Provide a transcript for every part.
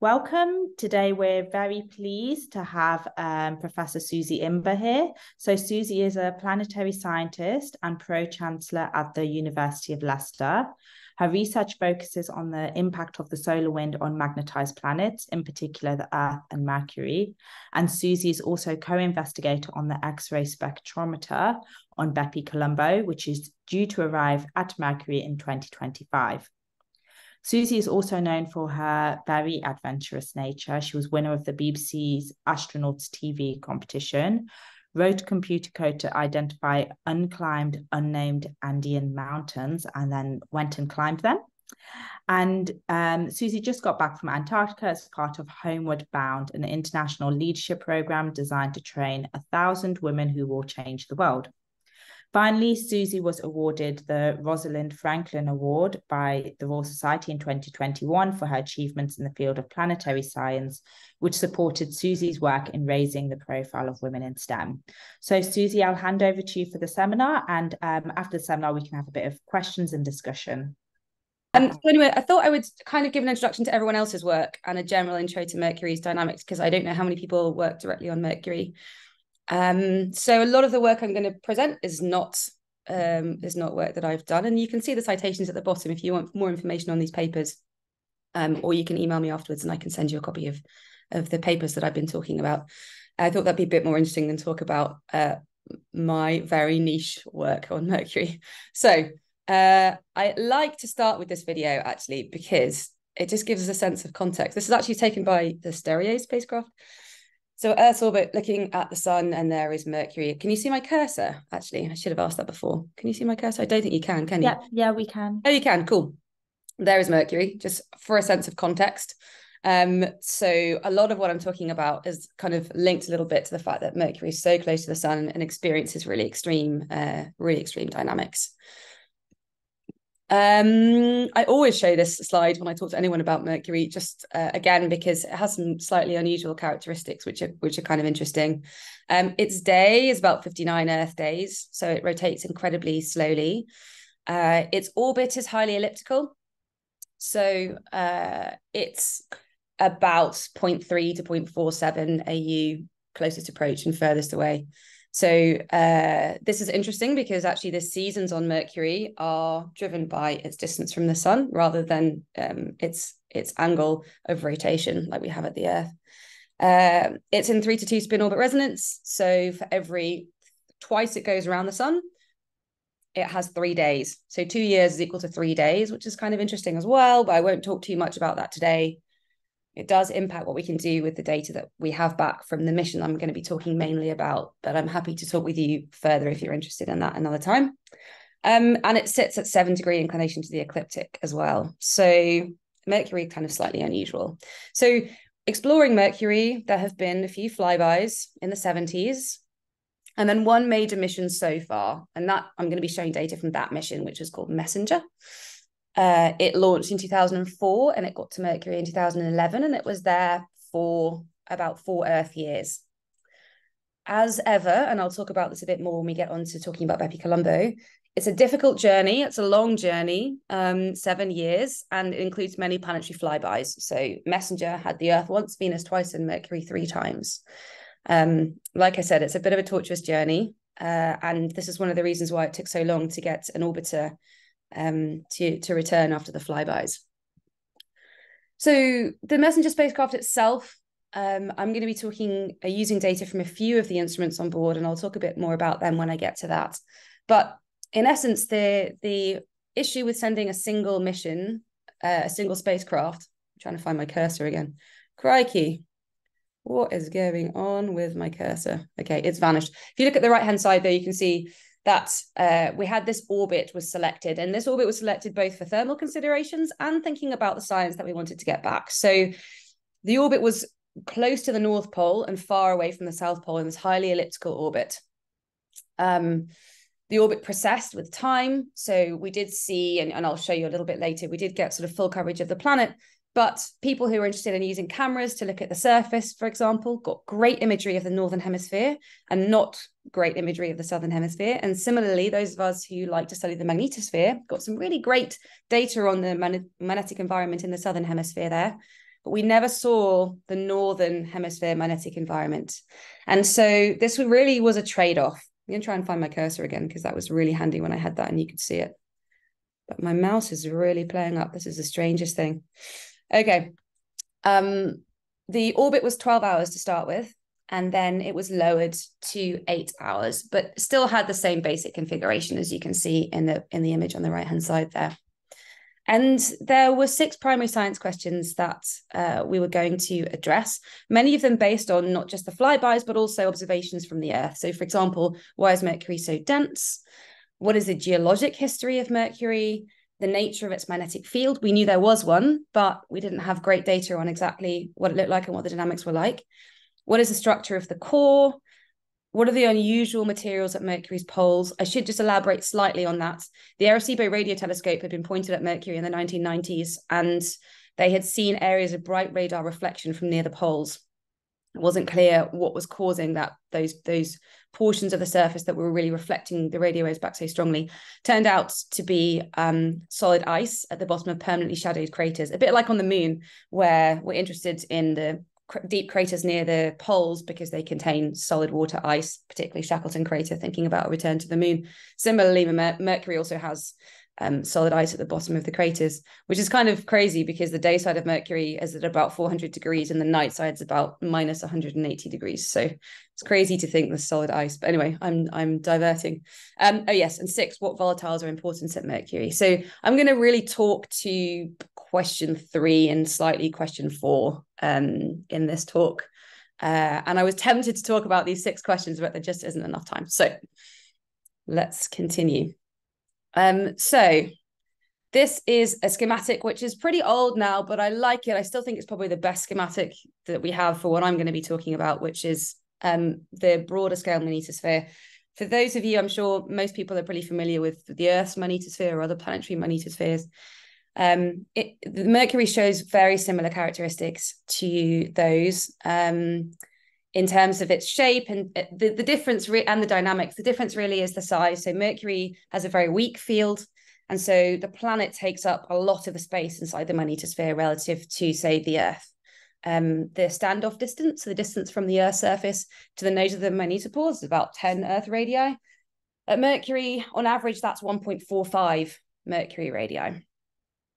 Welcome. Today, we're very pleased to have um, Professor Suzie Imber here. So, Suzie is a planetary scientist and Pro Chancellor at the University of Leicester. Her research focuses on the impact of the solar wind on magnetized planets, in particular the Earth and Mercury. And Suzie is also co investigator on the X ray spectrometer on BepiColombo, which is due to arrive at Mercury in 2025. Suzie is also known for her very adventurous nature. She was winner of the BBC's Astronauts TV competition, wrote computer code to identify unclimbed, unnamed Andean mountains, and then went and climbed them. And um, Suzie just got back from Antarctica as part of Homeward Bound, an international leadership program designed to train a thousand women who will change the world. Finally, Suzie was awarded the Rosalind Franklin Award by the Royal Society in 2021 for her achievements in the field of planetary science, which supported Suzie's work in raising the profile of women in STEM. So, Suzie, I'll hand over to you for the seminar, and um, after the seminar, we can have a bit of questions and discussion. Um, so anyway, I thought I would kind of give an introduction to everyone else's work and a general intro to Mercury's dynamics because I don't know how many people work directly on Mercury. Um, so a lot of the work I'm going to present is not um, is not work that I've done, and you can see the citations at the bottom if you want more information on these papers, um, or you can email me afterwards and I can send you a copy of of the papers that I've been talking about. I thought that'd be a bit more interesting than talk about uh, my very niche work on Mercury. So uh, I like to start with this video actually because it just gives us a sense of context. This is actually taken by the Stereo spacecraft. So Earth's orbit looking at the sun, and there is Mercury. Can you see my cursor? Actually, I should have asked that before. Can you see my cursor? I don't think you can, can you? Yeah, yeah, we can. Oh, you can. Cool. There is Mercury, just for a sense of context. Um, so a lot of what I'm talking about is kind of linked a little bit to the fact that Mercury is so close to the sun and experiences really extreme, uh, really extreme dynamics. Um, I always show this slide when I talk to anyone about Mercury, just uh, again because it has some slightly unusual characteristics, which are which are kind of interesting. Um, its day is about 59 Earth days, so it rotates incredibly slowly. Uh, its orbit is highly elliptical, so uh, it's about 0.3 to 0.47 AU closest approach and furthest away. So uh, this is interesting because actually the seasons on Mercury are driven by its distance from the sun rather than um, its its angle of rotation like we have at the Earth. Uh, it's in three to two spin orbit resonance. So for every twice it goes around the sun, it has three days. So two years is equal to three days, which is kind of interesting as well. But I won't talk too much about that today it does impact what we can do with the data that we have back from the mission I'm going to be talking mainly about, but I'm happy to talk with you further if you're interested in that another time. Um, and it sits at seven degree inclination to the ecliptic as well. So Mercury kind of slightly unusual. So exploring Mercury, there have been a few flybys in the 70s and then one major mission so far. And that I'm going to be showing data from that mission, which is called Messenger. Uh, it launched in 2004 and it got to Mercury in 2011, and it was there for about four Earth years. As ever, and I'll talk about this a bit more when we get on to talking about BepiColombo, it's a difficult journey. It's a long journey, um, seven years, and it includes many planetary flybys. So Messenger had the Earth once, Venus twice, and Mercury three times. Um, like I said, it's a bit of a tortuous journey. Uh, and this is one of the reasons why it took so long to get an orbiter um, to, to return after the flybys. So the messenger spacecraft itself, um, I'm going to be talking uh, using data from a few of the instruments on board, and I'll talk a bit more about them when I get to that. But in essence, the the issue with sending a single mission, uh, a single spacecraft, I'm trying to find my cursor again. Crikey, what is going on with my cursor? Okay, it's vanished. If you look at the right hand side there, you can see that uh, we had this orbit was selected and this orbit was selected both for thermal considerations and thinking about the science that we wanted to get back. So the orbit was close to the north pole and far away from the south pole in this highly elliptical orbit. Um, the orbit precessed with time. So we did see and, and i'll show you a little bit later we did get sort of full coverage of the planet but people who are interested in using cameras to look at the surface, for example, got great imagery of the Northern Hemisphere and not great imagery of the Southern Hemisphere. And similarly, those of us who like to study the magnetosphere got some really great data on the magnetic environment in the Southern Hemisphere there. but we never saw the northern hemisphere magnetic environment. And so this really was a trade-off. I'm going to try and find my cursor again because that was really handy when I had that and you could see it. But my mouse is really playing up. This is the strangest thing. Okay. Um, the orbit was 12 hours to start with, and then it was lowered to eight hours, but still had the same basic configuration as you can see in the in the image on the right hand side there. And there were six primary science questions that uh, we were going to address, many of them based on not just the flybys, but also observations from the Earth. So, for example, why is Mercury so dense? What is the geologic history of Mercury? The nature of its magnetic field. We knew there was one, but we didn't have great data on exactly what it looked like and what the dynamics were like. What is the structure of the core? What are the unusual materials at Mercury's poles? I should just elaborate slightly on that. The Arecibo radio telescope had been pointed at Mercury in the 1990s, and they had seen areas of bright radar reflection from near the poles. It wasn't clear what was causing that those those portions of the surface that were really reflecting the radio waves back so strongly turned out to be um, solid ice at the bottom of permanently shadowed craters, a bit like on the moon, where we're interested in the deep craters near the poles because they contain solid water ice, particularly Shackleton crater, thinking about a return to the moon. Similarly, Mer- Mercury also has um, solid ice at the bottom of the craters, which is kind of crazy because the day side of Mercury is at about 400 degrees and the night side is about minus 180 degrees. So it's crazy to think there's solid ice. But anyway, I'm I'm diverting. Um, oh yes, and six, what volatiles are important at Mercury? So I'm going to really talk to question three and slightly question four um, in this talk. Uh, and I was tempted to talk about these six questions, but there just isn't enough time. So let's continue. Um, so this is a schematic which is pretty old now, but I like it. I still think it's probably the best schematic that we have for what I'm going to be talking about, which is um, the broader scale magnetosphere. For those of you, I'm sure most people are pretty familiar with the Earth's magnetosphere or other planetary magnetospheres. Um, it, Mercury shows very similar characteristics to those. Um, in terms of its shape and uh, the, the difference re- and the dynamics. The difference really is the size. So Mercury has a very weak field. And so the planet takes up a lot of the space inside the magnetosphere relative to, say, the Earth. Um, the standoff distance, so the distance from the Earth's surface to the nose of the magnetopause is about 10 Earth radii. At Mercury, on average, that's 1.45 Mercury radii,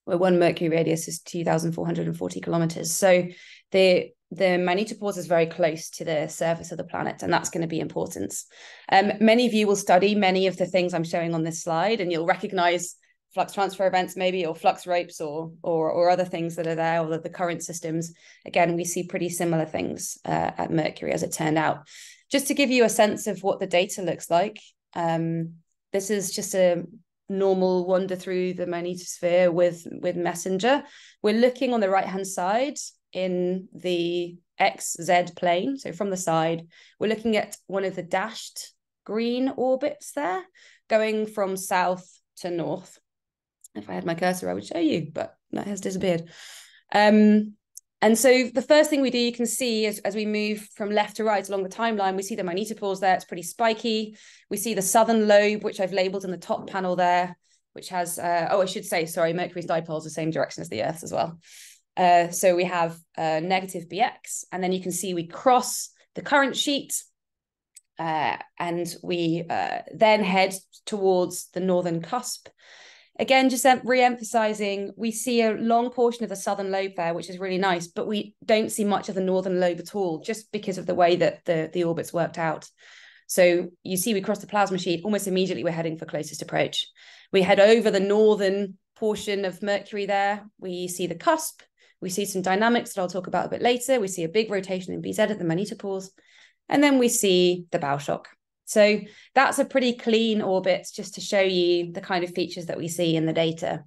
where one Mercury radius is 2,440 kilometers. So the the magnetopause is very close to the surface of the planet, and that's going to be important. Um, many of you will study many of the things I'm showing on this slide, and you'll recognize flux transfer events maybe or flux ropes or or, or other things that are there or the, the current systems. Again we see pretty similar things uh, at mercury as it turned out. Just to give you a sense of what the data looks like um, this is just a normal wander through the magnetosphere with with messenger. We're looking on the right hand side in the XZ plane. So from the side, we're looking at one of the dashed green orbits there, going from south to north. If I had my cursor, I would show you, but that has disappeared. Um, and so the first thing we do, you can see as, as we move from left to right along the timeline, we see the magnetopause there. It's pretty spiky. We see the southern lobe, which I've labeled in the top panel there, which has, uh, oh, I should say, sorry, Mercury's dipole is the same direction as the Earth's as well. Uh, so we have uh, negative bx, and then you can see we cross the current sheet, uh, and we uh, then head towards the northern cusp. Again, just re-emphasizing, we see a long portion of the southern lobe there, which is really nice, but we don't see much of the northern lobe at all, just because of the way that the, the orbit's worked out. So you see we cross the plasma sheet, almost immediately we're heading for closest approach. We head over the northern portion of Mercury there. We see the cusp, we see some dynamics that I'll talk about a bit later. We see a big rotation in BZ at the magnetopause, and then we see the bow shock. So that's a pretty clean orbit just to show you the kind of features that we see in the data.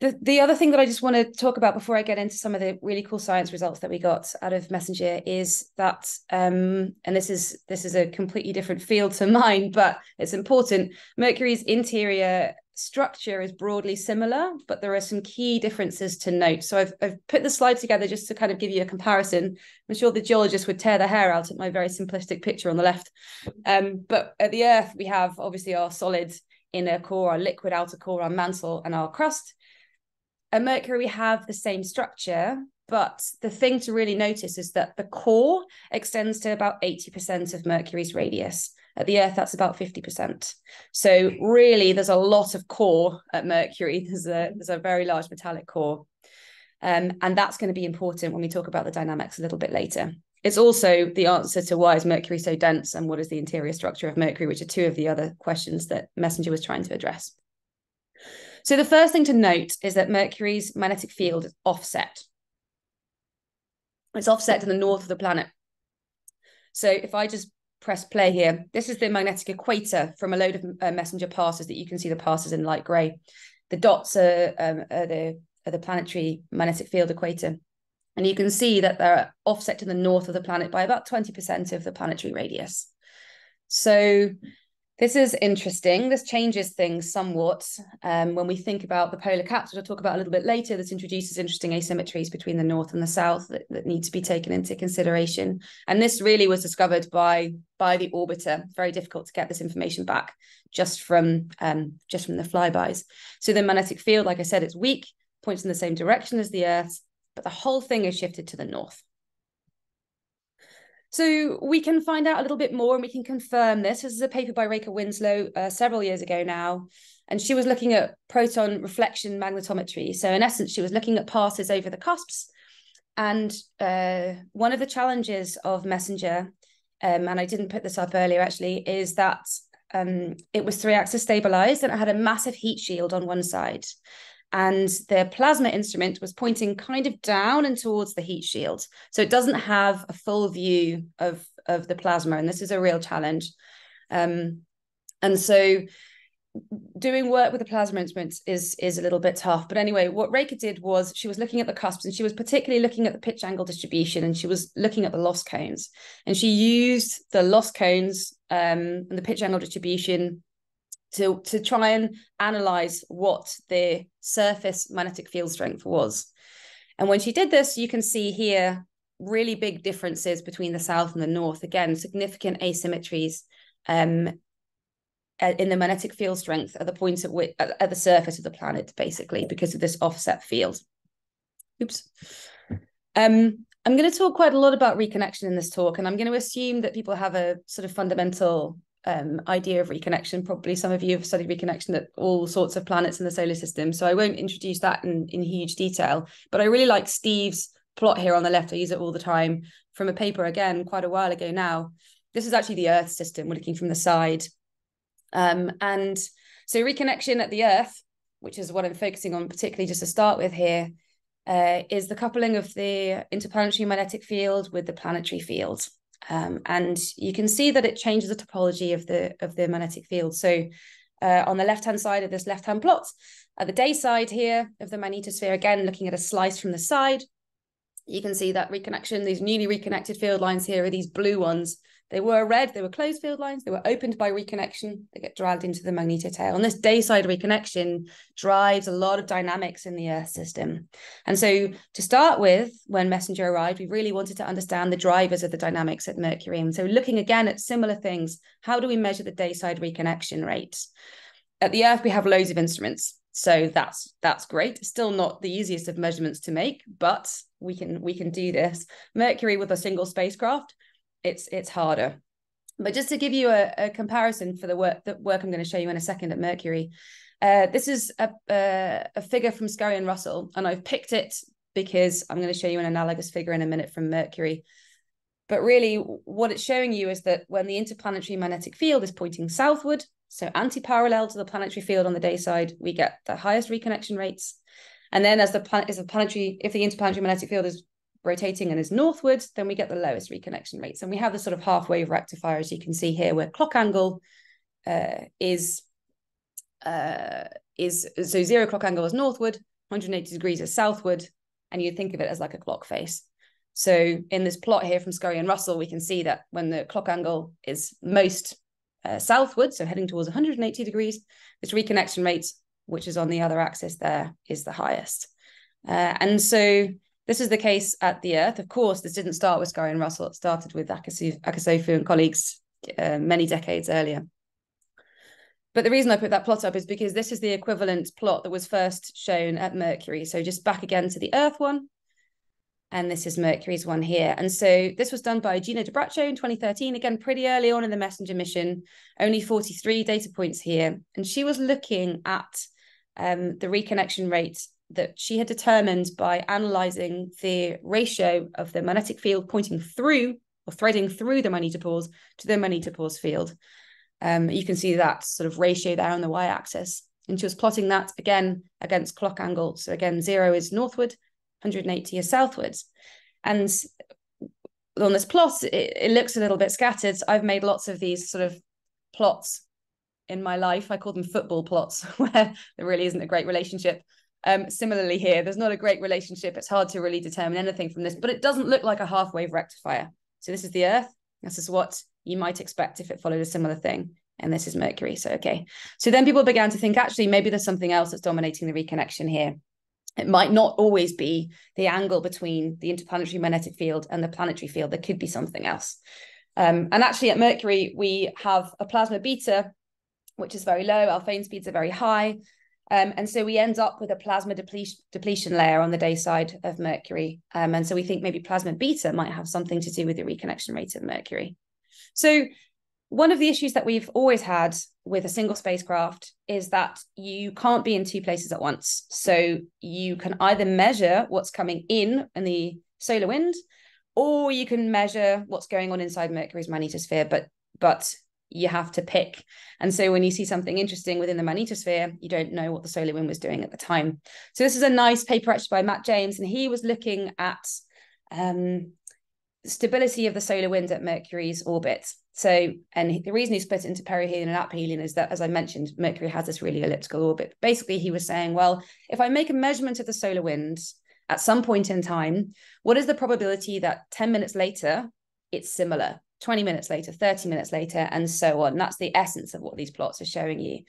The, the other thing that I just want to talk about before I get into some of the really cool science results that we got out of Messenger is that, um, and this is this is a completely different field to mine, but it's important. Mercury's interior structure is broadly similar, but there are some key differences to note. So I've, I've put the slide together just to kind of give you a comparison. I'm sure the geologists would tear their hair out at my very simplistic picture on the left. Um, but at the Earth, we have obviously our solid inner core, our liquid outer core, our mantle, and our crust. at Mercury, we have the same structure, but the thing to really notice is that the core extends to about 80% of Mercury's radius. At the Earth, that's about 50%. So really, there's a lot of core at Mercury. There's a, there's a very large metallic core. Um, and that's going to be important when we talk about the dynamics a little bit later. It's also the answer to why is Mercury so dense and what is the interior structure of Mercury, which are two of the other questions that Messenger was trying to address. So the first thing to note is that Mercury's magnetic field is offset. It's offset to the north of the planet. So if I just press play here, this is the magnetic equator from a load of uh, messenger passes that you can see the passes in light grey. The dots are, um, are, the, are the planetary magnetic field equator. And you can see that they're offset to the north of the planet by about 20% of the planetary radius. So this is interesting. This changes things somewhat um, when we think about the polar caps, which I'll talk about a little bit later. This introduces interesting asymmetries between the north and the south that, that need to be taken into consideration. And this really was discovered by by the orbiter. Very difficult to get this information back just from um, just from the flybys. So the magnetic field, like I said, it's weak, points in the same direction as the Earth, but the whole thing is shifted to the north. So we can find out a little bit more and we can confirm this. This is a paper by Reka Winslow uh, several years ago now. And she was looking at proton reflection magnetometry. So in essence, she was looking at passes over the cusps. And uh, one of the challenges of Messenger, um, and I didn't put this up earlier actually, is that um, it was three axis stabilized and it had a massive heat shield on one side and the plasma instrument was pointing kind of down and towards the heat shield. So it doesn't have a full view of of the plasma and this is a real challenge. Um, and so doing work with the plasma instrument is is a little bit tough. But anyway what Reka did was she was looking at the cusps and she was particularly looking at the pitch angle distribution and she was looking at the loss cones. And she used the loss cones um, and the pitch angle distribution to to try and analyze what the surface magnetic field strength was. And when she did this, you can see here really big differences between the south and the north. Again, significant asymmetries um, in the magnetic field strength at the points at which at, at the surface of the planet, basically, because of this offset field. Oops. Um, I'm going to talk quite a lot about reconnection in this talk, and I'm going to assume that people have a sort of fundamental um, idea of reconnection. Probably some of you have studied reconnection at all sorts of planets in the solar system. So I won't introduce that in, in huge detail. But I really like Steve's plot here on the left. I use it all the time from a paper, again, quite a while ago now. This is actually the Earth system. We're looking from the side. Um, and so reconnection at the Earth, which is what I'm focusing on, particularly just to start with here, uh, is the coupling of the interplanetary magnetic field with the planetary field. Um, and you can see that it changes the topology of the of the magnetic field. So uh, on the left-hand side of this left-hand plot, at the day side here of the magnetosphere, again, looking at a slice from the side, you can see that reconnection, these newly reconnected field lines here are these blue ones they were red, they were closed field lines, they were opened by reconnection, they get dragged into the magnetotail. And this dayside reconnection drives a lot of dynamics in the Earth system. And so to start with, when Messenger arrived, we really wanted to understand the drivers of the dynamics at Mercury. And so looking again at similar things, how do we measure the dayside reconnection rate? At the Earth, we have loads of instruments. So that's that's great. Still not the easiest of measurements to make, but we can we can do this. Mercury with a single spacecraft it's it's harder. But just to give you a, a comparison for the work the work I'm going to show you in a second at Mercury, uh, this is a, a, a figure from Scurry and Russell, and I've picked it because I'm going to show you an analogous figure in a minute from Mercury. But really, what it's showing you is that when the interplanetary magnetic field is pointing southward, so anti-parallel to the planetary field on the day side, we get the highest reconnection rates. And then as the planet is the planetary, if the interplanetary magnetic field is rotating and is northwards, then we get the lowest reconnection rates. And we have the sort of half wave rectifier, as you can see here, where clock angle uh, is uh, is so zero clock angle is northward, 180 degrees is southward, and you think of it as like a clock face. So in this plot here from Scurry and Russell, we can see that when the clock angle is most uh, southward, so heading towards 180 degrees, this reconnection rate, which is on the other axis there, is the highest. Uh, and so this is the case at the Earth. Of course, this didn't start with Scurry and Russell. It started with Akasofu and colleagues uh, many decades earlier. but the reason I put that plot up is because this is the equivalent plot that was first shown at Mercury. So just back again to the Earth one. And this is Mercury's one here. And so this was done by Gina DiBraccio in 2013, again, pretty early on in the Messenger mission, only 43 data points here. And she was looking at um, the reconnection rate that she had determined by analyzing the ratio of the magnetic field pointing through or threading through the magnetopause to the magnetopause field. Um, you can see that sort of ratio there on the y-axis. And she was plotting that again against clock angle. So again, zero is northward, 180 is southwards. And on this plot, it, it looks a little bit scattered. I've made lots of these sort of plots in my life. I call them football plots, where there really isn't a great relationship. Um, similarly, here, there's not a great relationship. It's hard to really determine anything from this, but it doesn't look like a half wave rectifier. So this is the Earth. This is what you might expect if it followed a similar thing. And this is Mercury. So, okay. So then people began to think actually, maybe there's something else that's dominating the reconnection here. It might not always be the angle between the interplanetary magnetic field and the planetary field. There could be something else. Um, and actually, at Mercury, we have a plasma beta, which is very low. Alfvén speeds are very high. Um, and so we end up with a plasma depletion, depletion layer on the day side of Mercury. Um, and so we think maybe plasma beta might have something to do with the reconnection rate of Mercury. So one of the issues that we've always had with a single spacecraft is that you can't be in two places at once. So you can either measure what's coming in in the solar wind, or you can measure what's going on inside Mercury's magnetosphere. But but you have to pick. And so when you see something interesting within the magnetosphere, you don't know what the solar wind was doing at the time. So this is a nice paper actually by Matt James, and he was looking at um, stability of the solar wind at Mercury's orbit. So, and the reason he split it into perihelion and aphelion is that, as I mentioned, Mercury has this really elliptical orbit. Basically, he was saying, well, if I make a measurement of the solar wind at some point in time, what is the probability that 10 minutes later it's similar? 20 minutes later, 30 minutes later, and so on. That's the essence of what these plots are showing you.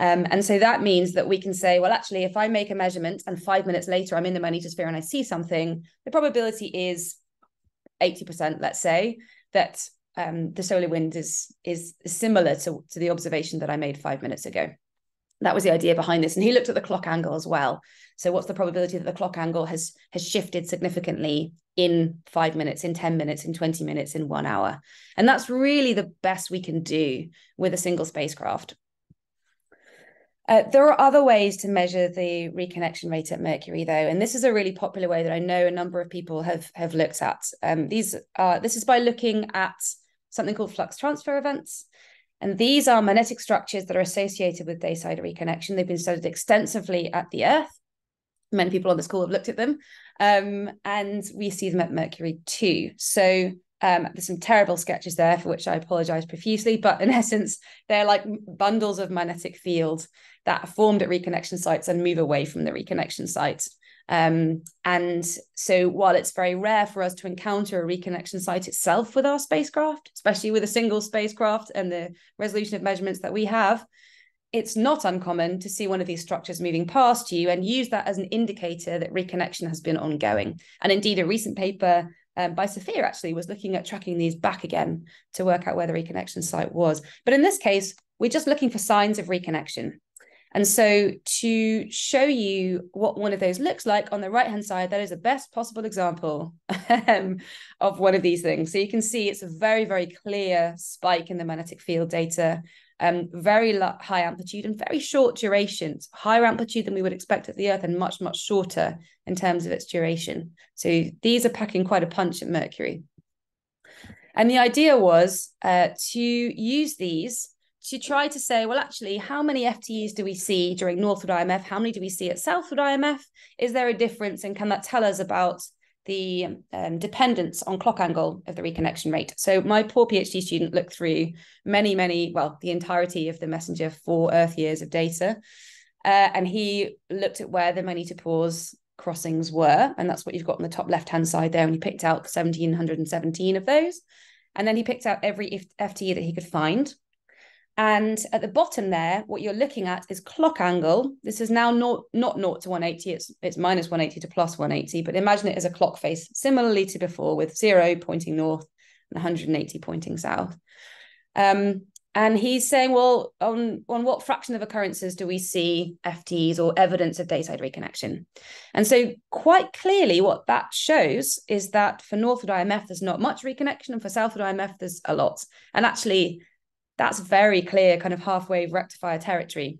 Um, and so that means that we can say, well, actually, if I make a measurement and five minutes later I'm in the magnetosphere and I see something, the probability is 80%, let's say, that um, the solar wind is, is similar to, to the observation that I made five minutes ago. That was the idea behind this. And he looked at the clock angle as well. So what's the probability that the clock angle has has shifted significantly in five minutes, in 10 minutes, in 20 minutes, in one hour? And that's really the best we can do with a single spacecraft. Uh, there are other ways to measure the reconnection rate at Mercury, though, and this is a really popular way that I know a number of people have have looked at. Um, these are this is by looking at something called flux transfer events, and these are magnetic structures that are associated with day-side reconnection. They've been studied extensively at the Earth. Many people on this call have looked at them, um, and we see them at Mercury too. So um, there's some terrible sketches there for which I apologize profusely, but in essence, they're like bundles of magnetic field that are formed at reconnection sites and move away from the reconnection sites. Um, and so while it's very rare for us to encounter a reconnection site itself with our spacecraft, especially with a single spacecraft and the resolution of measurements that we have, it's not uncommon to see one of these structures moving past you and use that as an indicator that reconnection has been ongoing. And indeed, a recent paper um, by Sophia actually was looking at tracking these back again to work out where the reconnection site was. But in this case, we're just looking for signs of reconnection. And so to show you what one of those looks like on the right hand side, that is the best possible example um, of one of these things. So you can see it's a very, very clear spike in the magnetic field data, um, very high amplitude and very short durations, higher amplitude than we would expect at the Earth and much, much shorter in terms of its duration. So these are packing quite a punch at Mercury. And the idea was uh, to use these to try to say, well, actually, how many FTEs do we see during northward IMF? How many do we see at southward IMF? Is there a difference? And can that tell us about the um, dependence on clock angle of the reconnection rate? So my poor PhD student looked through many, many, well, the entirety of the messenger for Earth years of data. Uh, and he looked at where the magnetopause crossings were. And that's what you've got on the top left-hand side there. And he picked out 1,717 of those. And then he picked out every FTE that he could find and at the bottom there, what you're looking at is clock angle. This is now not, not 0 to 180, it's, it's minus 180 to plus 180, but imagine it as a clock face, similarly to before with zero pointing north and 180 pointing south. Um, And he's saying, well, on, on what fraction of occurrences do we see FTs or evidence of dayside reconnection? And so, quite clearly, what that shows is that for northward IMF, there's not much reconnection, and for southward IMF, there's a lot. And actually, that's very clear, kind of halfway rectifier territory.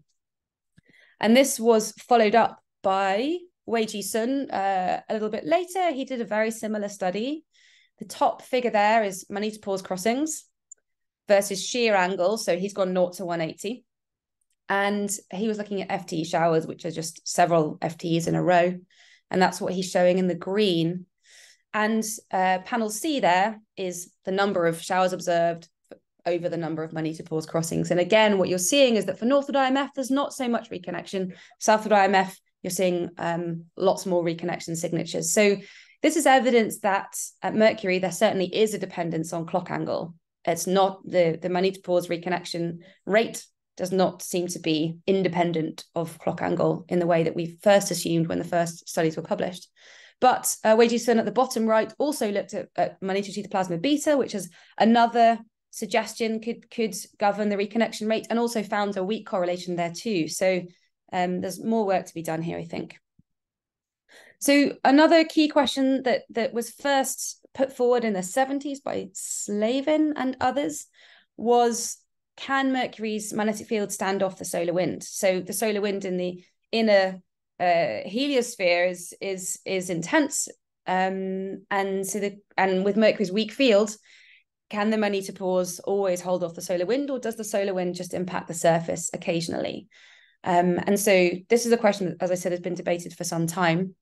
And this was followed up by Weijie Sun uh, a little bit later. He did a very similar study. The top figure there is magnetopause crossings versus shear angle. So he's gone 0 to 180. And he was looking at FT showers, which are just several FTs in a row. And that's what he's showing in the green. And uh, panel C there is the number of showers observed over the number of magnetopause crossings. And again, what you're seeing is that for northward IMF, there's not so much reconnection. Southward IMF, you're seeing um, lots more reconnection signatures. So this is evidence that at Mercury, there certainly is a dependence on clock angle. It's not the the magnetopause reconnection rate does not seem to be independent of clock angle in the way that we first assumed when the first studies were published. But uh, Wei Sun at the bottom right also looked at, at magnetosheath plasma beta, which is another suggestion could could govern the reconnection rate, and also found a weak correlation there too. So um, there's more work to be done here, I think. So another key question that that was first put forward in the 70s by Slavin and others was can Mercury's magnetic field stand off the solar wind? So the solar wind in the inner uh, heliosphere is is is intense, um, and so the and with Mercury's weak field, can the magnetopause always hold off the solar wind, or does the solar wind just impact the surface occasionally? Um, and so this is a question that, as I said, has been debated for some time.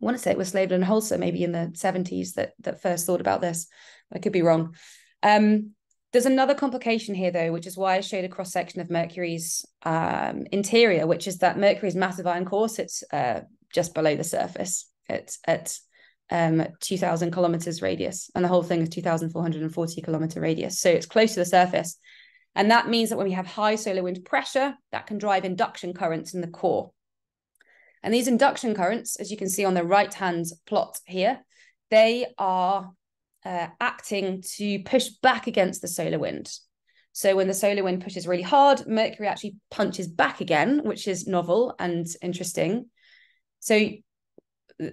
I want to say it was Slavin and Holzer maybe in the 70s that that first thought about this. I could be wrong. Um, there's another complication here, though, which is why I showed a cross section of Mercury's um, interior, which is that Mercury's massive iron core sits uh, just below the surface It's at um, 2,000 kilometers radius, and the whole thing is 2,440 kilometer radius. So it's close to the surface, and that means that when we have high solar wind pressure, that can drive induction currents in the core. And these induction currents, as you can see on the right-hand plot here, they are uh, acting to push back against the solar wind. So when the solar wind pushes really hard, Mercury actually punches back again, which is novel and interesting. So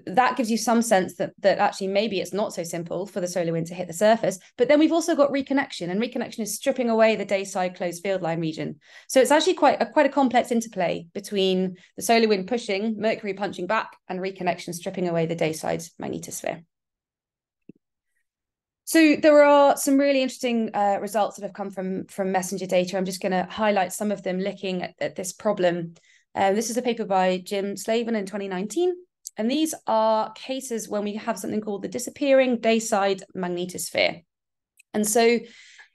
that gives you some sense that that actually maybe it's not so simple for the solar wind to hit the surface. But then we've also got reconnection, and reconnection is stripping away the day side closed field line region. So it's actually quite a quite a complex interplay between the solar wind pushing, Mercury punching back, and reconnection stripping away the day side magnetosphere. So there are some really interesting uh, results that have come from from messenger data. I'm just going to highlight some of them looking at, at this problem. Um, this is a paper by Jim Slavin in 2019. And these are cases when we have something called the disappearing dayside magnetosphere. And so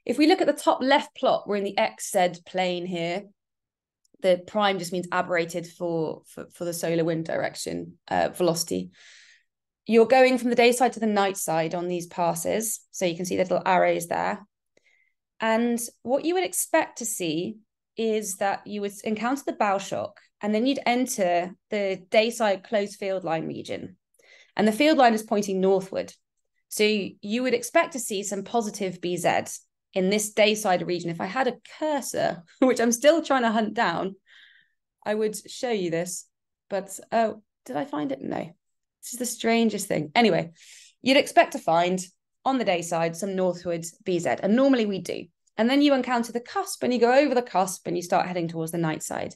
if we look at the top left plot, we're in the XZ plane here. The prime just means aberrated for, for, for the solar wind direction uh, velocity. You're going from the day side to the night side on these passes. So you can see the little arrows there. And what you would expect to see is that you would encounter the bow shock and then you'd enter the dayside closed field line region. And the field line is pointing northward. So you would expect to see some positive BZ in this dayside region. If I had a cursor, which I'm still trying to hunt down, I would show you this. But oh, did I find it? No. This is the strangest thing. Anyway, you'd expect to find on the dayside some northward BZ. And normally we do. And then you encounter the cusp and you go over the cusp and you start heading towards the night side.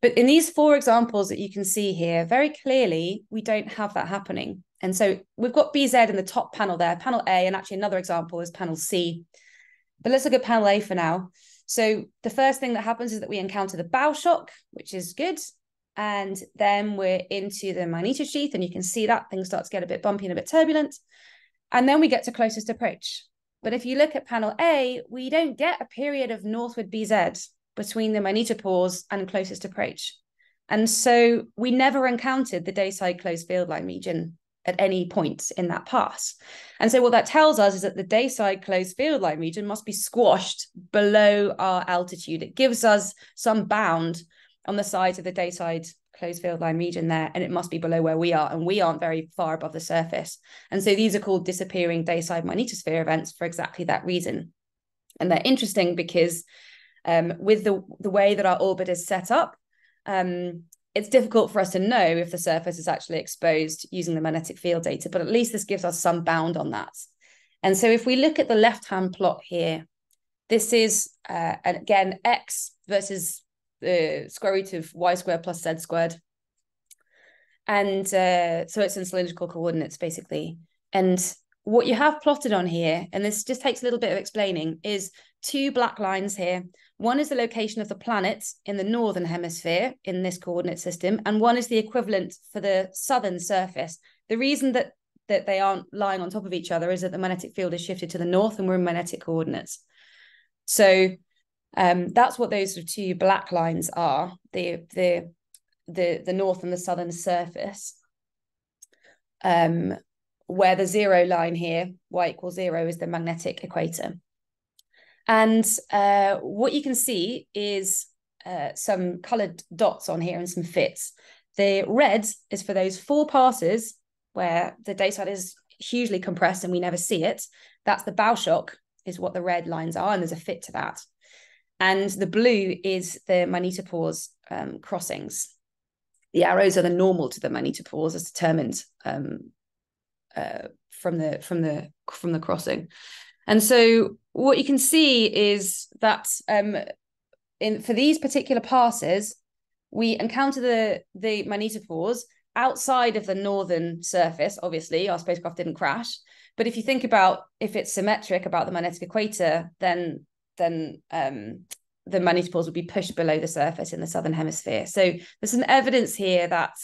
But in these four examples that you can see here, very clearly, we don't have that happening. And so we've got BZ in the top panel there, panel A, and actually another example is panel C. But let's look at panel A for now. So the first thing that happens is that we encounter the bow shock, which is good. And then we're into the magnetosheath, and you can see that things start to get a bit bumpy and a bit turbulent. And then we get to closest approach. But if you look at panel A, we don't get a period of northward BZ between the magnetopause and closest approach. And so we never encountered the dayside closed field line region at any point in that pass. And so what that tells us is that the dayside closed field line region must be squashed below our altitude. It gives us some bound on the sides of the dayside closed field line region there, and it must be below where we are, and we aren't very far above the surface. And so these are called disappearing dayside magnetosphere events for exactly that reason. And they're interesting because Um, with the, the way that our orbit is set up, um, it's difficult for us to know if the surface is actually exposed using the magnetic field data, but at least this gives us some bound on that. And so if we look at the left-hand plot here, this is, uh, and again, x versus the square root of y squared plus z squared. And uh, so it's in cylindrical coordinates, basically. And what you have plotted on here, and this just takes a little bit of explaining, is two black lines here. One is the location of the planet in the northern hemisphere in this coordinate system, and one is the equivalent for the southern surface. The reason that that they aren't lying on top of each other is that the magnetic field is shifted to the north and we're in magnetic coordinates. So um, that's what those two black lines are, the the the the north and the southern surface. Um, where the zero line here, y equals zero, is the magnetic equator. And uh, what you can see is uh, some colored dots on here and some fits. The red is for those four passes where the data is hugely compressed and we never see it. That's the bow shock, is what the red lines are, and there's a fit to that. And the blue is the magnetopause um, crossings. The arrows are the normal to the magnetopause as determined um, uh, from the from the from the crossing. And so what you can see is that um, in for these particular passes, we encounter the the magnetopause outside of the northern surface. Obviously, our spacecraft didn't crash. But if you think about if it's symmetric about the magnetic equator, then then um, the magnetopause would be pushed below the surface in the southern hemisphere. So there's some evidence here that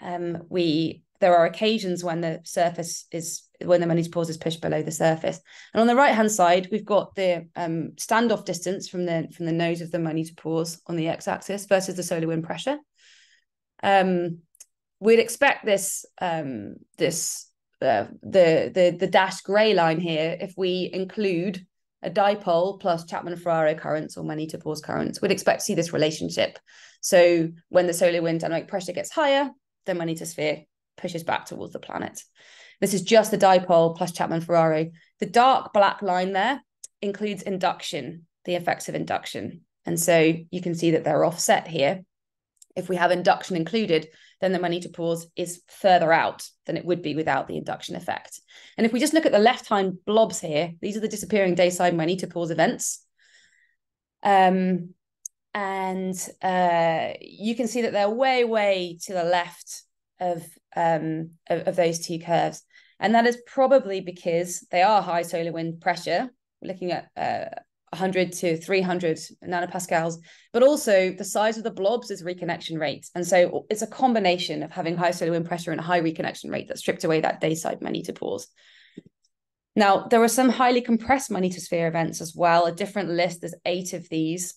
um, we there are occasions when the surface is when the magnetopause is pushed below the surface. And on the right hand side, we've got the um, standoff distance from the from the nose of the magnetopause on the x-axis versus the solar wind pressure. Um, we'd expect this um, this uh, the the the dashed grey line here if we include a dipole plus Chapman-Ferraro currents or magnetopause currents. We'd expect to see this relationship. So when the solar wind dynamic pressure gets higher, the magnetosphere pushes back towards the planet. This is just the dipole plus Chapman Ferraro. The dark black line there includes induction, the effects of induction. And so you can see that they're offset here. If we have induction included, then the magnetopause is further out than it would be without the induction effect. And if we just look at the left-hand blobs here, these are the disappearing dayside pause events. Um, and uh, you can see that they're way, way to the left of um, of, of, those two curves. And that is probably because they are high solar wind pressure, looking at uh, 100 to 300 nanopascals, but also the size of the blobs is reconnection rate. And so it's a combination of having high solar wind pressure and a high reconnection rate that stripped away that dayside magnetopause. Now, there are some highly compressed magnetosphere events as well, a different list. There's eight of these.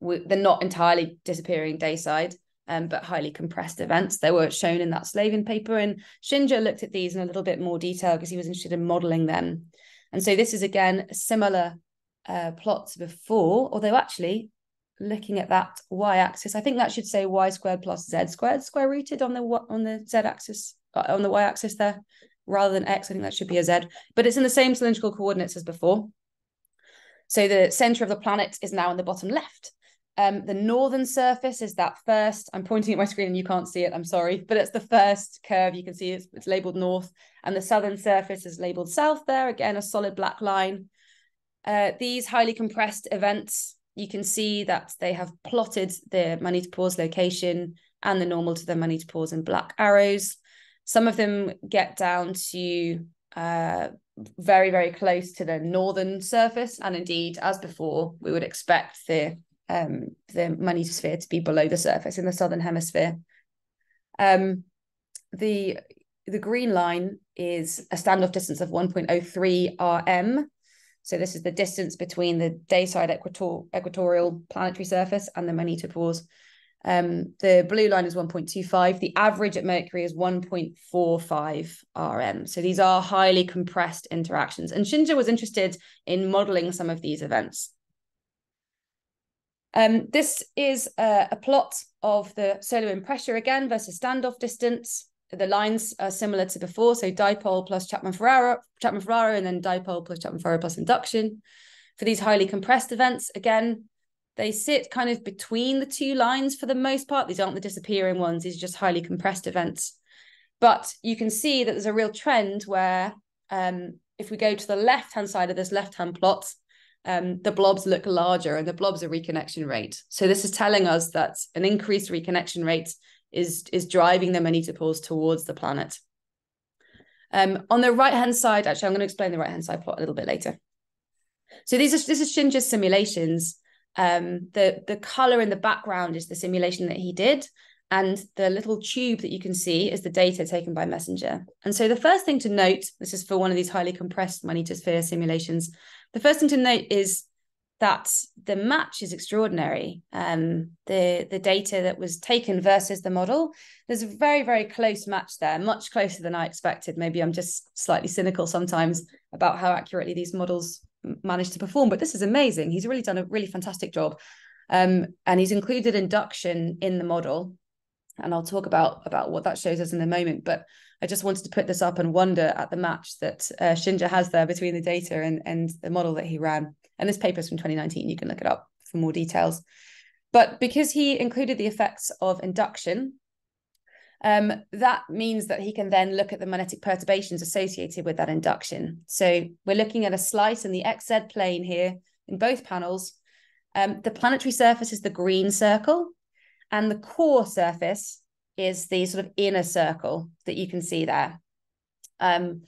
They're not entirely disappearing dayside um, but highly compressed events. They were shown in that Slavin paper, and Shinja looked at these in a little bit more detail because he was interested in modeling them. And so this is again a similar uh, plot to before, although actually looking at that y-axis, I think that should say y squared plus z squared square rooted on the on the z-axis uh, on the y-axis there, rather than x. I think that should be a z, but it's in the same cylindrical coordinates as before. So the center of the planet is now in the bottom left. Um, the northern surface is that first, I'm pointing at my screen and you can't see it, I'm sorry, but it's the first curve. You can see it's, it's labeled north and the southern surface is labeled south there. Again, a solid black line. Uh, these highly compressed events, you can see that they have plotted the magnetopause location and the normal to the magnetopause in black arrows. Some of them get down to uh, very, very close to the northern surface. And indeed, as before, we would expect the um, the magnetosphere to be below the surface in the southern hemisphere. Um, the the green line is a standoff distance of 1.03 rm. So this is the distance between the dayside equator equatorial planetary surface and the magnetopause. Um, the blue line is 1.25. The average at Mercury is 1.45 rm. So these are highly compressed interactions. And Shinja was interested in modeling some of these events. Um, this is a, a, plot of the solar wind pressure again versus standoff distance. The lines are similar to before, so dipole plus Chapman-Ferraro, Chapman-Ferraro, and then dipole plus Chapman-Ferraro plus induction. For these highly compressed events, again, they sit kind of between the two lines for the most part. These aren't the disappearing ones, these are just highly compressed events. But you can see that there's a real trend where um, if we go to the left hand side of this left hand plot, um, the blobs look larger and the blobs are reconnection rate. So this is telling us that an increased reconnection rate is, is driving the magnetopause towards the planet. Um, on the right hand side, actually, I'm going to explain the right hand side plot a little bit later. So these are this is Xianzhe's simulations. Um, the the color in the background is the simulation that he did, and the little tube that you can see is the data taken by Messenger. And so the first thing to note, this is for one of these highly compressed magnetosphere simulations. The first thing to note is that the match is extraordinary. Um, the the data that was taken versus the model, there's a very very close match there, much closer than I expected. Maybe I'm just slightly cynical sometimes about how accurately these models manage to perform, but this is amazing. He's really done a really fantastic job, um, and he's included induction in the model, and I'll talk about about what that shows us in a moment. But I just wanted to put this up and wonder at the match that uh, Xianzhe has there between the data and and the model that he ran. And this paper is from 2019. You can look it up for more details. But because he included the effects of induction, um, that means that he can then look at the magnetic perturbations associated with that induction. So we're looking at a slice in the XZ plane here in both panels. Um, the planetary surface is the green circle, and the core surface is the sort of inner circle that you can see there. Um,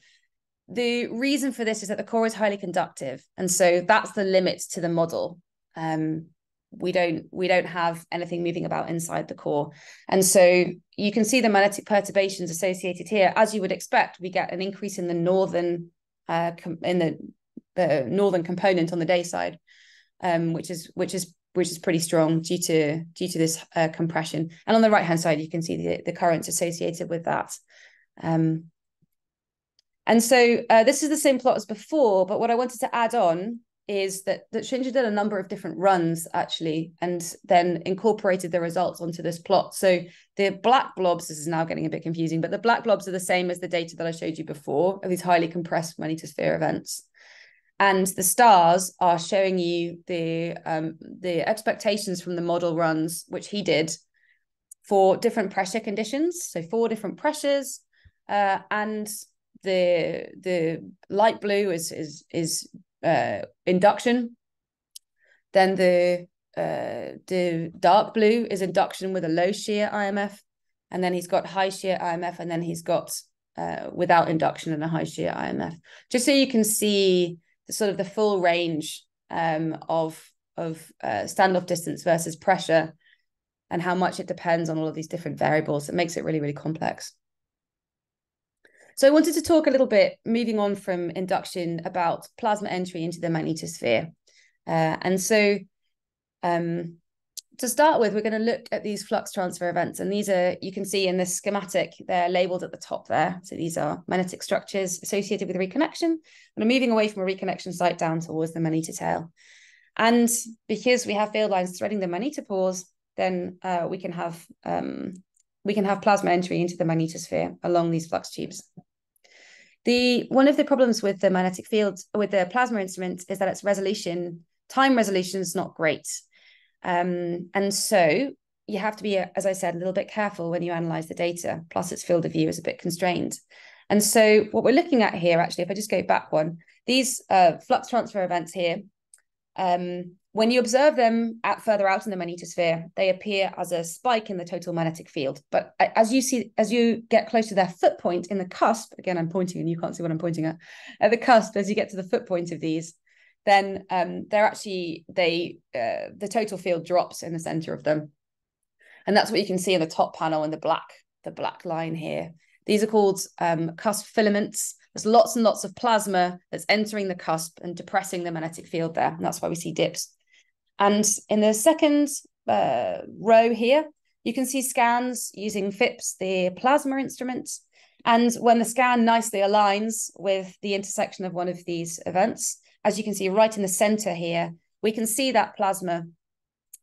the reason for this is that the core is highly conductive and so that's the limit to the model. Um, we don't we don't have anything moving about inside the core. And so you can see the magnetic perturbations associated here. As you would expect we get an increase in the northern uh, in the the northern component on the day side um, which is which is which is pretty strong due to due to this uh, compression and on the right hand side you can see the, the currents associated with that um, and so uh, this is the same plot as before, but what I wanted to add on is that that Xianzhe did a number of different runs actually, and then incorporated the results onto this plot. So the black blobs, this is now getting a bit confusing, but the black blobs are the same as the data that I showed you before of these highly compressed magnetosphere events. And the stars are showing you the um, the expectations from the model runs, which he did for different pressure conditions. So four different pressures, uh, and the the light blue is is is uh, induction. Then the uh, the dark blue is induction with a low shear IMF, and then he's got high shear IMF, and then he's got uh, without induction and a high shear IMF. Just so you can see sort of the full range um, of of uh, standoff distance versus pressure, and how much it depends on all of these different variables. It makes it really really complex. So I wanted to talk a little bit, moving on from induction, about plasma entry into the magnetosphere. Uh, and so um, to start with, we're going to look at these flux transfer events. And these are, you can see in this schematic, they're labeled at the top there. So these are magnetic structures associated with reconnection. And I'm moving away from a reconnection site down towards the magnetotail. And because we have field lines threading the magnetopause, then uh, we can have um, we can have plasma entry into the magnetosphere along these flux tubes. The one of the problems with the magnetic field with the plasma instrument is that its resolution, time resolution is not great. Um, and so you have to be, as I said, a little bit careful when you analyze the data. Plus, its field of view is a bit constrained. And so, what we're looking at here, actually, if I just go back one, these uh, flux transfer events here, um, when you observe them at further out in the magnetosphere, they appear as a spike in the total magnetic field. But as you see, as you get close to their foot point in the cusp, again, I'm pointing and you can't see what I'm pointing at, at the cusp, as you get to the foot point of these, then um, they're actually, they, uh, the total field drops in the center of them. And that's what you can see in the top panel in the black, the black line here. These are called um, cusp filaments. There's lots and lots of plasma that's entering the cusp and depressing the magnetic field there. And that's why we see dips. And in the second uh, row here, you can see scans using FIPS, the plasma instrument. And when the scan nicely aligns with the intersection of one of these events, as you can see right in the center here, we can see that plasma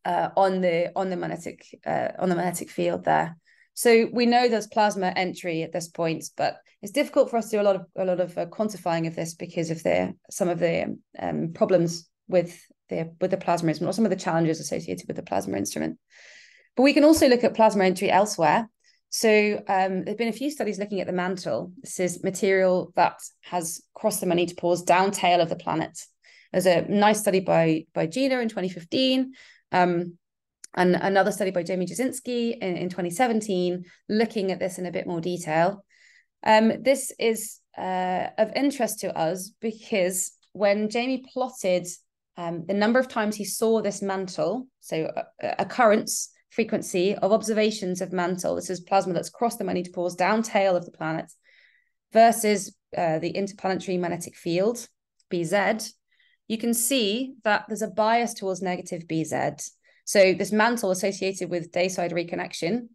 uh, on the on the magnetic uh, on the magnetic field there. So we know there's plasma entry at this point, but it's difficult for us to do a lot of a lot of uh, quantifying of this because of the some of the um, problems with the with the plasma instrument or some of the challenges associated with the plasma instrument. But we can also look at plasma entry elsewhere. So um, there've been a few studies looking at the mantle. This is material that has crossed the magnetopause down tail of the planet. There's a nice study by by Gina in 2015. Um, and another study by Jamie Jasinski in, in 2017 looking at this in a bit more detail. Um, this is uh, of interest to us because when Jamie plotted um, the number of times he saw this mantle, so uh, occurrence frequency of observations of mantle, this is plasma that's crossed the magnetopause down tail of the planet, versus uh, the interplanetary magnetic field, BZ, you can see that there's a bias towards negative BZ. So this mantle associated with dayside reconnection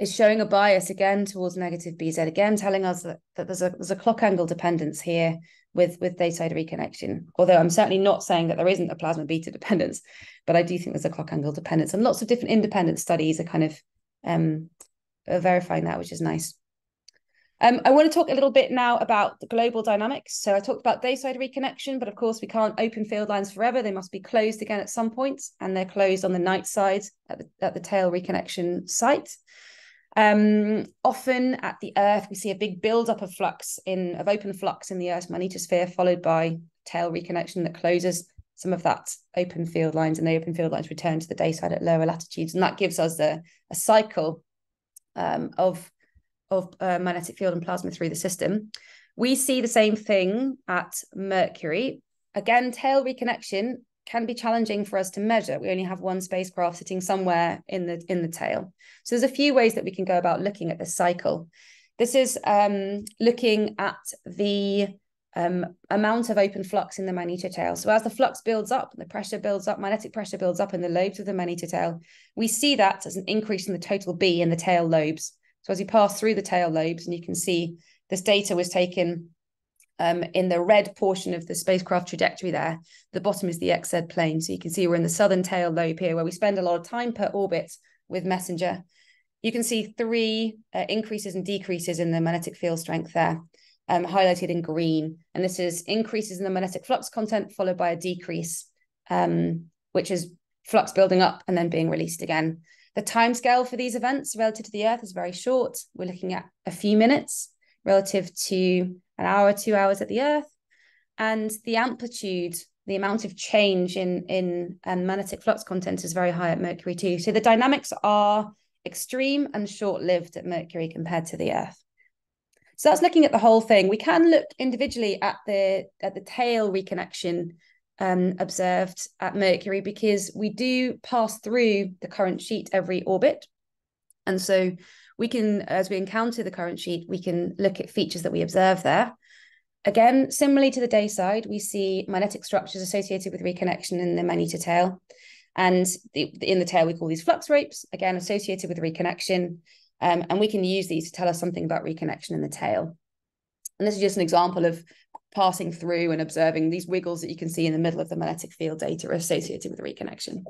is showing a bias again towards negative BZ, again telling us that, that there's a there's a clock angle dependence here with with dayside reconnection. Although I'm certainly not saying that there isn't a plasma beta dependence, but I do think there's a clock angle dependence, and lots of different independent studies are kind of um, verifying that, which is nice. Um, I want to talk a little bit now about the global dynamics. So I talked about dayside reconnection, but of course we can't open field lines forever. They must be closed again at some point, and they're closed on the night side at the, at the tail reconnection site. Um, often at the Earth, we see a big buildup of flux in of open flux in the Earth's magnetosphere, followed by tail reconnection that closes some of that open field lines, and the open field lines return to the dayside at lower latitudes, and that gives us a, a cycle um, of of uh, magnetic field and plasma through the system. We see the same thing at Mercury. Again, tail reconnection can be challenging for us to measure. We only have one spacecraft sitting somewhere in the in the tail. So there's a few ways that we can go about looking at this cycle. This is um, looking at the um, amount of open flux in the magnetotail. So as the flux builds up, the pressure builds up, magnetic pressure builds up in the lobes of the magnetotail, we see that as an increase in the total B in the tail lobes. So as you pass through the tail lobes, and you can see this data was taken um, in the red portion of the spacecraft trajectory there. The bottom is the XZ plane. So you can see we're in the southern tail lobe here, where we spend a lot of time per orbit with MESSENGER. You can see three uh, increases and decreases in the magnetic field strength there, um, highlighted in green. And this is increases in the magnetic flux content followed by a decrease, um, which is flux building up and then being released again. The timescale for these events relative to the Earth is very short. We're looking at a few minutes relative to an hour, two hours at the Earth. And the amplitude, the amount of change in, in and magnetic flux content is very high at Mercury too. So the dynamics are extreme and short-lived at Mercury compared to the Earth. So that's looking at the whole thing. We can look individually at the at the tail reconnection um, observed at Mercury because we do pass through the current sheet every orbit. And so we can, as we encounter the current sheet, we can look at features that we observe there. Again, similarly to the day side, we see magnetic structures associated with reconnection in the magnetotail. And the, in the tail, we call these flux ropes, again, associated with reconnection. Um, and we can use these to tell us something about reconnection in the tail. And this is just an example of passing through and observing these wiggles that you can see in the middle of the magnetic field data associated with reconnection.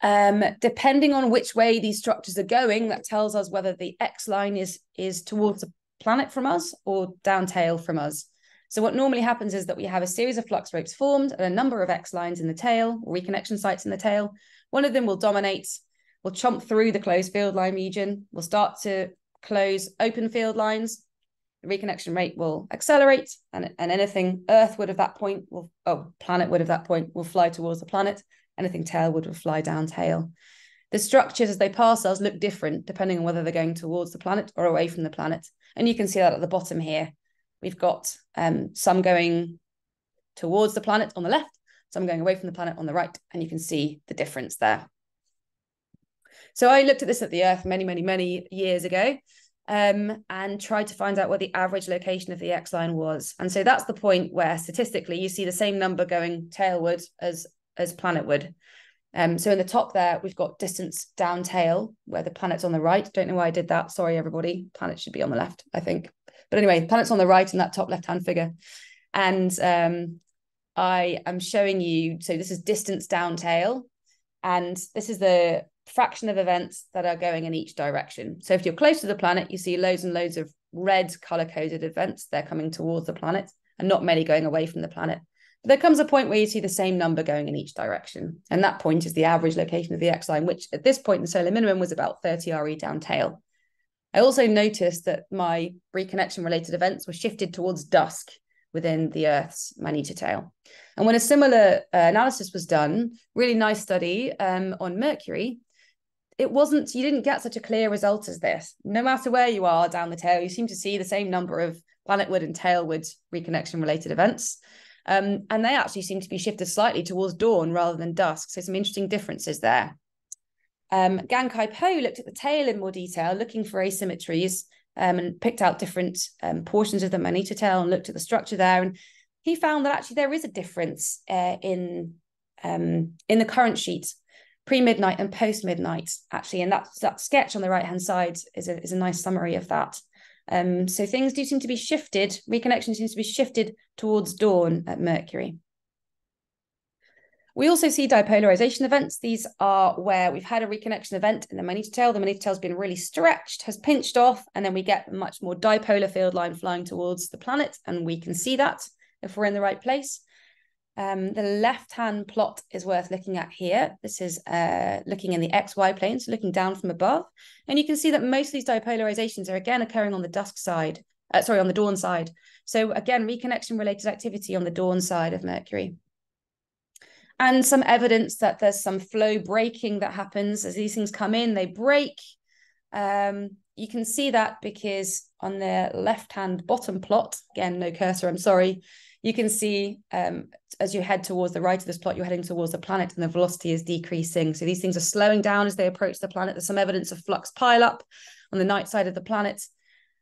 Um, depending on which way these structures are going, that tells us whether the X line is, is towards the planet from us or down tail from us. So what normally happens is that we have a series of flux ropes formed and a number of X lines in the tail or reconnection sites in the tail. One of them will dominate, will chomp through the closed field line region, will start to close open field lines, the reconnection rate will accelerate and, and anything Earthward at that point will, oh, planetward at that point will fly towards the planet. Anything tailward will fly down tail. The structures as they pass us look different depending on whether they're going towards the planet or away from the planet. And you can see that at the bottom here. We've got um, some going towards the planet on the left, some going away from the planet on the right, and you can see the difference there. So I looked at this at the Earth many, many, many years ago, um, and tried to find out where the average location of the X line was. And so that's the point where statistically you see the same number going tailward as as planetward. Um, so in the top there, we've got distance down tail, where the planet's on the right. Don't know why I did that. Sorry, everybody. Planet should be on the left, I think. But anyway, planet's on the right in that top left-hand figure. And um, I am showing you, so this is distance down tail. And this is the fraction of events that are going in each direction. So if you're close to the planet, you see loads and loads of red color coded events. They're coming towards the planet and not many going away from the planet. There comes a point where you see the same number going in each direction. And that point is the average location of the X line, which at this point, in the solar minimum was about 30 RE down tail. I also noticed that my reconnection related events were shifted towards dusk within the Earth's Magnetotail. tail. And when a similar uh, analysis was done, really nice study um, on Mercury, it wasn't, you didn't get such a clear result as this. No matter where you are down the tail, you seem to see the same number of planetward and tailward reconnection related events. Um, and they actually seem to be shifted slightly towards dawn rather than dusk. So some interesting differences there. Um, Gangkai Poh looked at the tail in more detail, looking for asymmetries um, and picked out different um, portions of the Magnetotail and looked at the structure there. And he found that actually there is a difference uh, in um, in the current sheet pre midnight and post midnight actually, and that that sketch on the right hand side is a is a nice summary of that. Um, so things do seem to be shifted. Reconnection seems to be shifted towards dawn at Mercury. We also see dipolarization events. These are where we've had a reconnection event in the Magnetotail. The Magnetotail's been really stretched, has pinched off, and then we get a much more dipolar field line flying towards the planet. And we can see that if we're in the right place. Um, the left-hand plot is worth looking at here. This is uh, looking in the XY plane, so looking down from above. And you can see that most of these dipolarizations are again occurring on the dusk side, uh, sorry, on the dawn side. So again, reconnection related activity on the dawn side of Mercury and some evidence that there's some flow braking that happens as these things come in, they brake. Um, you can see that because on the left hand bottom plot, again, no cursor, I'm sorry, you can see um, as you head towards the right of this plot, you're heading towards the planet and the velocity is decreasing. So these things are slowing down as they approach the planet. There's some evidence of flux pileup on the night side of the planet.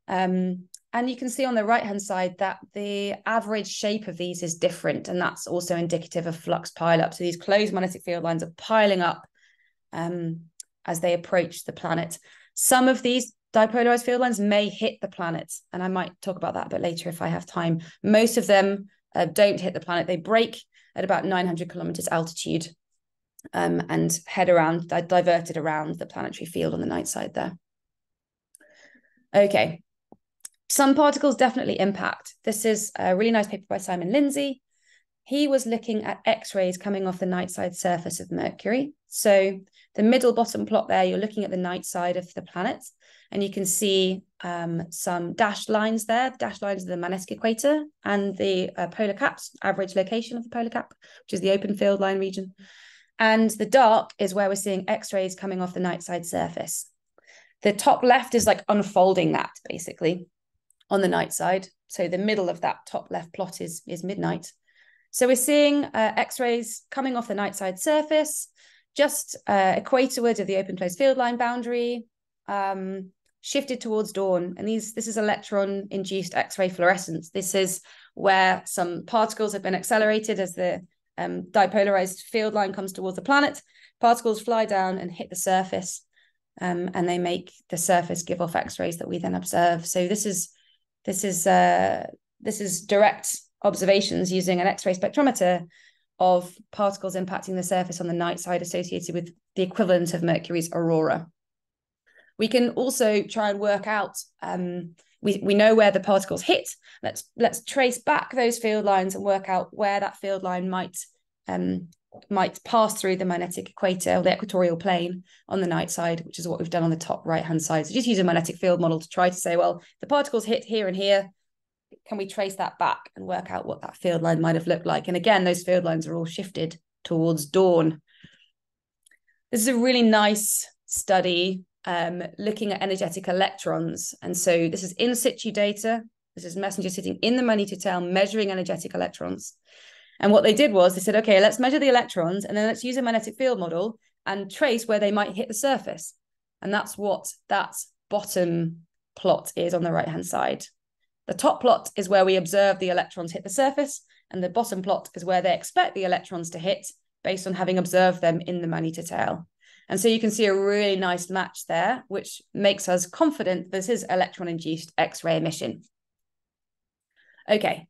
Um, and you can see on the right hand side that the average shape of these is different. And that's also indicative of flux pileup. So these closed magnetic field lines are piling up um, as they approach the planet. Some of these dipolarized field lines may hit the planet. And I might talk about that a bit later if I have time. Most of them uh, don't hit the planet. They brake at about 900 kilometers altitude um, and head around, diverted around the planetary field on the night side there. Okay, some particles definitely impact. This is a really nice paper by Simon Lindsay. He was looking at X-rays coming off the night side surface of Mercury. So the middle bottom plot there, you're looking at the night side of the planet, and you can see um, some dashed lines there. The dashed lines are the magnetic equator and the uh, polar caps, average location of the polar cap, which is the open field line region. And the dark is where we're seeing X-rays coming off the night side surface. The top left is like unfolding that basically on the night side. So the middle of that top left plot is, is midnight. So we're seeing uh, X-rays coming off the night side surface, just uh, equatorward of the open closed field line boundary, um, shifted towards dawn. And these this is electron induced X-ray fluorescence. This is where some particles have been accelerated as the um, dipolarized field line comes towards the planet. Particles fly down and hit the surface, um, and they make the surface give off X-rays that we then observe. So this is this is uh, this is direct observations using an X-ray spectrometer of particles impacting the surface on the night side associated with the equivalent of Mercury's aurora. We can also try and work out. Um, we we know where the particles hit. Let's let's trace back those field lines and work out where that field line might um, might pass through the magnetic equator or the equatorial plane on the night side, which is what we've done on the top right hand side. So just use a magnetic field model to try to say, well, the particles hit here and here. Can we trace that back and work out what that field line might have looked like? And again, those field lines are all shifted towards dawn. This is a really nice study um, looking at energetic electrons. And so this is in situ data. This is messenger sitting in the magnetotail measuring energetic electrons. And what they did was they said, okay, let's measure the electrons and then let's use a magnetic field model and trace where they might hit the surface. And that's what that bottom plot is on the right hand side. The top plot is where we observe the electrons hit the surface, and the bottom plot is where they expect the electrons to hit based on having observed them in the magnetotail. And so you can see a really nice match there, which makes us confident this is electron induced X ray emission. Okay,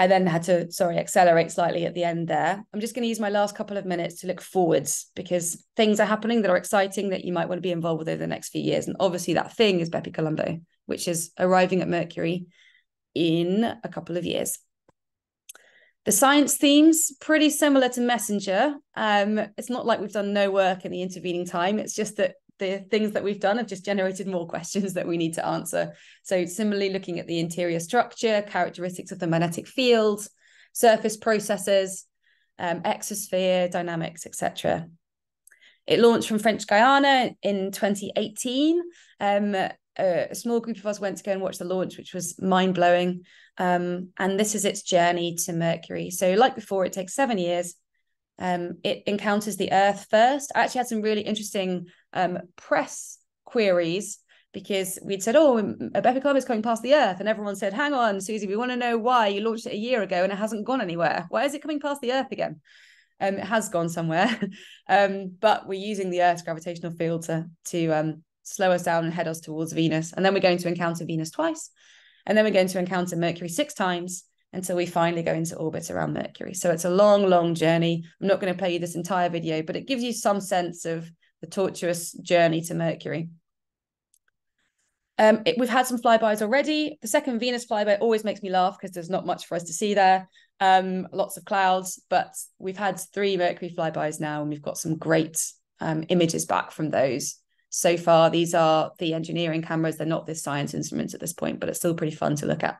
I then had to, sorry, accelerate slightly at the end there. I'm just going to use my last couple of minutes to look forwards because things are happening that are exciting that you might want to be involved with over the next few years. And obviously, that thing is BepiColombo, which is arriving at Mercury in a couple of years. The science themes pretty similar to Messenger. Um, it's not like we've done no work in the intervening time. It's just that the things that we've done have just generated more questions that we need to answer. So similarly, looking at the interior structure, characteristics of the magnetic field, surface processes, um, exosphere dynamics, etc. It launched from French Guiana in 2018. Um, a small group of us went to go and watch the launch, which was mind blowing. Um, and this is its journey to Mercury. So, like before, it takes seven years. Um, it encounters the Earth first. I actually had some really interesting um, press queries because we'd said, "Oh, a BepiColombo is coming past the Earth," and everyone said, "Hang on, Suzie, we want to know why you launched it a year ago and it hasn't gone anywhere. Why is it coming past the Earth again?" Um, it has gone somewhere, um, but we're using the Earth's gravitational field to to um, slow us down and head us towards Venus. And then we're going to encounter Venus twice. And then we're going to encounter Mercury six times until we finally go into orbit around Mercury. So it's a long, long journey. I'm not going to play you this entire video, but it gives you some sense of the tortuous journey to Mercury. Um, it, we've had some flybys already. The second Venus flyby always makes me laugh because there's not much for us to see there. Um, lots of clouds, but we've had three Mercury flybys now, and we've got some great um, images back from those so far these are the engineering cameras they're not the science instruments at this point but it's still pretty fun to look at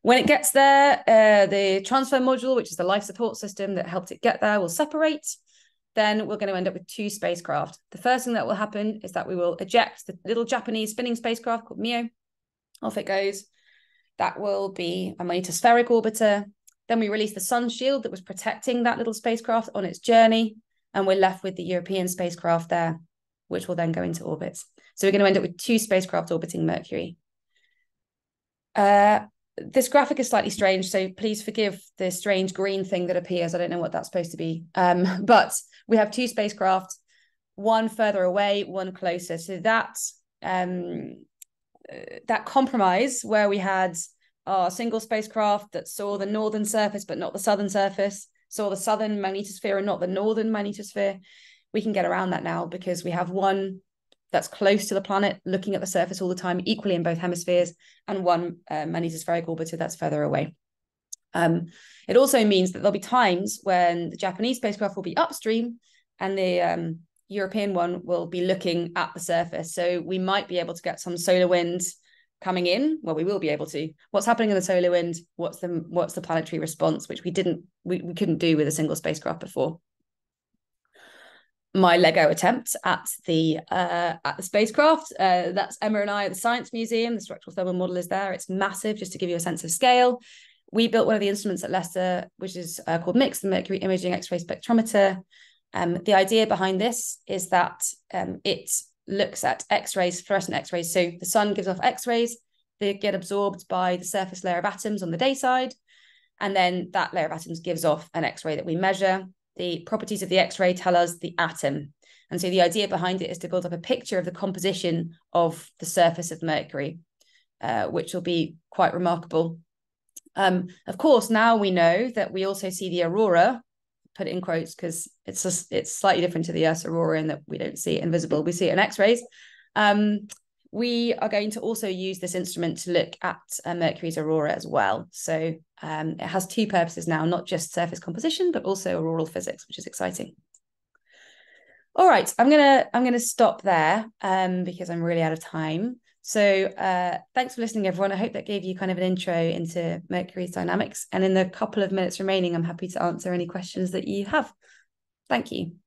when it gets there uh, the transfer module which is the life support system that helped it get there will separate then we're going to end up with two spacecraft the first thing that will happen is that we will eject the little japanese spinning spacecraft called mio off it goes that will be a magnetospheric orbiter then we release the sun shield that was protecting that little spacecraft on its journey and we're left with the european spacecraft there which will then go into orbit. So we're going to end up with two spacecraft orbiting Mercury. Uh, this graphic is slightly strange, so please forgive the strange green thing that appears. I don't know what that's supposed to be. Um, but we have two spacecraft, one further away, one closer. So that um, uh, that compromise where we had our single spacecraft that saw the northern surface but not the southern surface, saw the southern magnetosphere and not the northern magnetosphere we can get around that now because we have one that's close to the planet looking at the surface all the time equally in both hemispheres and one uh, magnetospheric orbiter that's further away. Um, it also means that there'll be times when the japanese spacecraft will be upstream and the um, european one will be looking at the surface. So we might be able to get some solar wind coming in. Well we will be able to. What's happening in the solar wind? What's the what's the planetary response which we didn't we, we couldn't do with a single spacecraft before my Lego attempt at the uh, at the spacecraft. Uh, that's Emma and I at the Science Museum. The structural thermal model is there. It's massive, just to give you a sense of scale. We built one of the instruments at Leicester, which is uh, called MIX, the Mercury Imaging X-ray Spectrometer. Um, the idea behind this is that um, it looks at X-rays, fluorescent X-rays. So the sun gives off X-rays. They get absorbed by the surface layer of atoms on the day side. And then that layer of atoms gives off an X-ray that we measure the properties of the X-ray tell us the atom. And so the idea behind it is to build up a picture of the composition of the surface of Mercury, uh, which will be quite remarkable. Um, of course, now we know that we also see the aurora, put it in quotes because it's just, it's slightly different to the Earth's aurora in that we don't see it invisible, we see it in X-rays. Um, we are going to also use this instrument to look at uh, Mercury's aurora as well. So um, it has two purposes now, not just surface composition, but also auroral physics, which is exciting. All right, I'm gonna I'm gonna stop there um, because I'm really out of time. So uh, thanks for listening, everyone. I hope that gave you kind of an intro into Mercury's dynamics. And in the couple of minutes remaining, I'm happy to answer any questions that you have. Thank you.